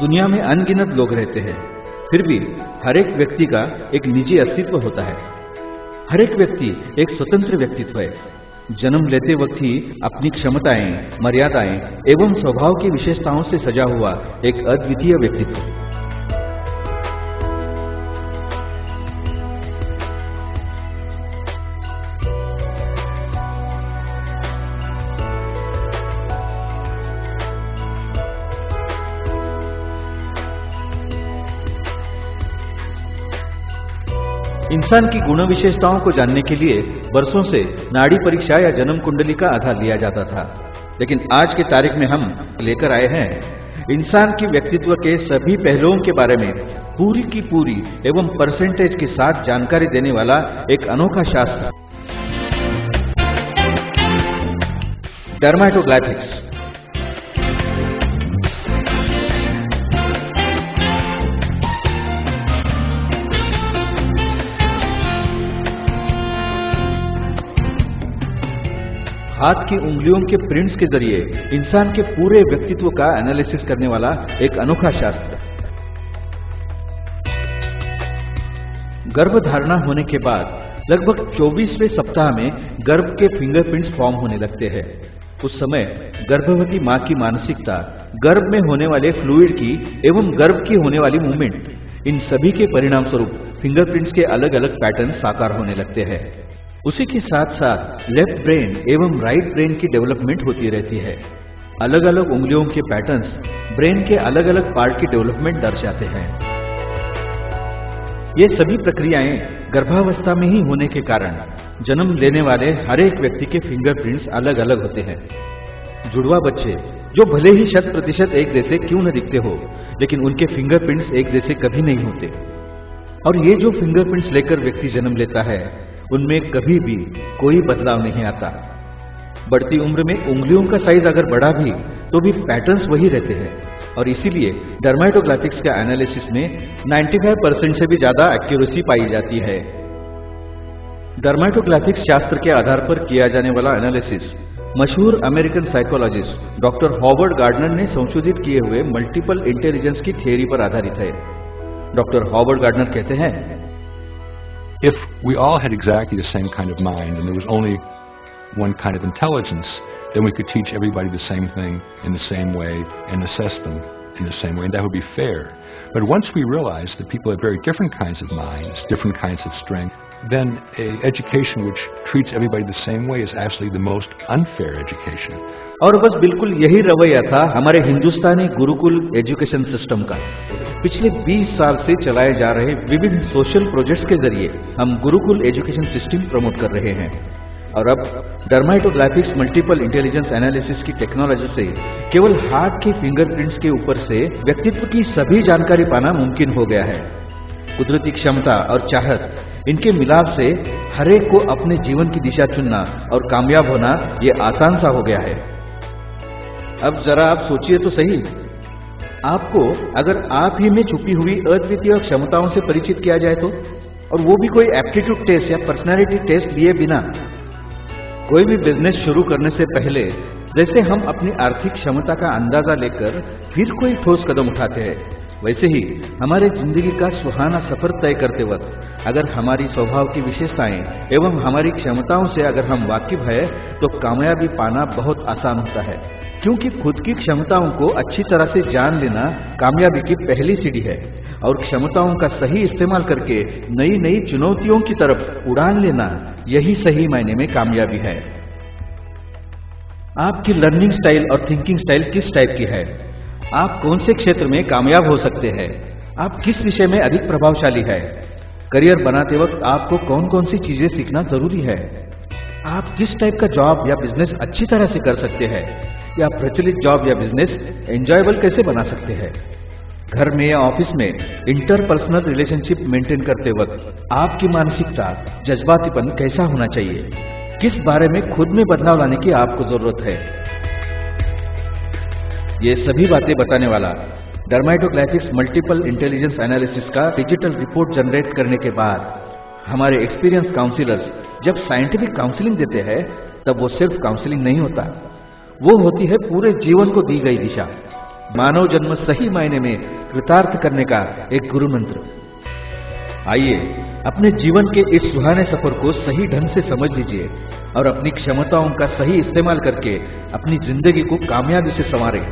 दुनिया में अनगिनत लोग रहते हैं। फिर भी हर एक व्यक्ति का एक निजी अस्तित्व होता है। हर एक व्यक्ति एक स्वतंत्र व्यक्तित्व है। जन्म लेते वक्त ही अपनी क्षमताएँ, मर्यादाएँ एवं स्वभाव की विशेषताओं से सजा हुआ एक अद्वितीय व्यक्तित्व। इंसान की गुण विशेषताओं को जानने के लिए वर्षों से नाड़ी परीक्षा या जन्म कुंडली का आधार लिया जाता था। लेकिन आज की तारीख में हम लेकर आए हैं। इंसान की व्यक्तित्व के सभी पहलुओं के बारे में पूरी की पूरी एवं परसेंटेज के साथ जानकारी देने वाला एक अनोखा शास्त्र। डर्माटोग्लाइटिक्स हाथ की उंगलियों के प्रिंट्स के ज़रिए इंसान के पूरे व्यक्तित्व का एनालिसिस करने वाला एक अनोखा शास्त्र। गर्भ धारणा होने के बाद लगभग 24वें सप्ताह में गर्भ के फिंगरप्रिंट्स फॉर्म होने लगते हैं। उस समय गर्भवती माँ की मानसिकता गर्भ में होने वाले फ्लूइड की एवं गर्भ की होने वाली मूवमेंट इन सभी के परिणाम स्वरूप फिंगरप्रिंट्स के अलग अलग पैटर्न साकार होने लगते हैं। उसी के साथ साथ लेफ़्ट ब्रेन एवं राइट ब्रेन की डेवलपमेंट होती रहती है। अलग अलग उंगलियों के पैटर्न्स ब्रेन के अलग अलग पार्ट की डेवलपमेंट दर्शाते हैं। ये सभी प्रक्रियाएँ गर्भावस्था में ही होने के कारण जन्म लेने वाले हर एक व्यक्ति के फिंगरप्रिंट्स अलग अलग होते हैं। जुड़वा बच्चे, जो भले ही शत प्रतिशत एक जैसे क्यों न दिखते हो, लेकिन उनके फिंगरप्रिंट्स एक जैसे कभी नहीं होते। और ये जो फिंगरप्रिंट्स लेकर व्यक्ति जन्म लेता है उनमें कभी भी कोई बदलाव नहीं आता। बढ़ती उम्र में उंगलियों का साइज़ अगर बढ़ा भी तो भी पैटर्न्स वही रहते हैं। और इसीलिए डर्माटोग्राफिक्स के एनालिसिस में 95 परसेंट से भी ज़्यादा एक्यूरेसी पाई जाती है। डर्माटोग्राफिक्स शास्त्र के आधार पर किया जाने वाला एनालिसिस मशहूर American psychologist doctor Howard Gardner ने संशोधित किए हुए मल्टीपल इंटेलिजेंस की थियोरी पर आधारित है। डॉक्टर हॉवर्ड गार्डनर कहते हैं If we all had exactly the same kind of mind and there was only one kind of intelligence, then we could teach everybody the same thing in the same way and assess them in the same way, and that would be fair. But once we realize that people have very different kinds of minds, different kinds of strength, then a education which treats everybody the same way is actually the most unfair education. और बस बिल्कुल यही रवैया था हमारे हिंदुस्तानी Gurukul education system का पिछले 20 साल से चलाए जा रहे विभिन्न सोशल प्रोजेक्ट्स के ज़रिए हम गुरुकुल एजुकेशन सिस्टम प्रमोट कर रहे हैं। और अब डर्माइटोग्राफिक्स मल्टीपल इंटेलिजेंस एनालिसिस की टेक्नोलॉजी से केवल हाथ के फिंगरप्रिंट्स के ऊपर से व्यक्तित्व की सभी जानकारी पाना मुमकिन हो गया है। कुदरती क्षमता और चाहत, इनके मिलाप से हरेक को अपने जीवन की दिशा चुनना और कामयाब होना ये आसान सा हो गया है। अब जरा आप सोचिए तो सही आपको अगर आप ही में छुपी हुई अद्वितीय क्षमताओं से परिचित किया जाए तो? और वो भी कोई एप्टीट्यूड टेस्ट या पर्सनैलिटी टेस्ट लिए बिना? कोई भी बिज़नेस शुरू करने से पहले, जैसे हम अपनी आर्थिक क्षमता का अंदाज़ा लेकर फिर कोई ठोस कदम उठाते हैं, वैसे ही हमारे ज़िंदगी का सुहाना सफ़र तय करते वक्त, अगर हमारी स्वभाव की विशेषताएँ एवं हमारी क्षमताओं से अगर हम वाकिफ है तो कामयाबी पाना बहुत आसान होता है। क्योंकि खुद की क्षमताओं को अच्छी तरह से जान लेना कामयाबी की पहली सीढ़ी है और क्षमताओं का सही इस्तेमाल करके नई नई चुनौतियों की तरफ़ उड़ान लेना यही सही मायने में कामयाबी है। आपकी लर्निंग स्टाइल और थिंकिंग स्टाइल किस टाइप की है? आप कौन से क्षेत्र में कामयाब हो सकते हैं? आप किस विषय में अधिक प्रभावशाली है? करियर बनाते वक्त आपको कौन कौन सी चीज़ें सीखना ज़रूरी है? आप किस टाइप का जॉब या बिज़नेस अच्छी तरह से कर सकते हैं? या प्रचलित जॉब या बिज़नेस एंजॉयबल कैसे बना सकते हैं? घर में या ऑफ़िस में इंटरपर्सनल रिलेशनशिप मेंटेन करते वक्त आपकी मानसिकता, जज्बातीपन कैसा होना चाहिए? किस बारे में खुद में बदलाव लाने की आपको ज़रूरत है? ये सभी बातें बताने वाला डर्माइटोग्लाइफिक्स मल्टीपल इंटेलिजेंस एनालिसिस का डिजिटल रिपोर्ट जनरेट करने के बाद हमारे एक्सपीरियंस काउंसिलर्स जब साइंटिफिक काउंसलिंग देते हैं, तब वो सिर्फ़ काउंसलिंग नहीं होता। वो होती है पूरे जीवन को दी गई दिशा। मानव जन्म सही मायने में कृतार्थ करने का एक गुरु मंत्र आइए, अपने जीवन के इस सुहाने सफ़र को सही ढंग से समझ लीजिए और अपनी क्षमताओं का सही इस्तेमाल करके अपनी ज़िंदगी को कामयाबी से संवारें।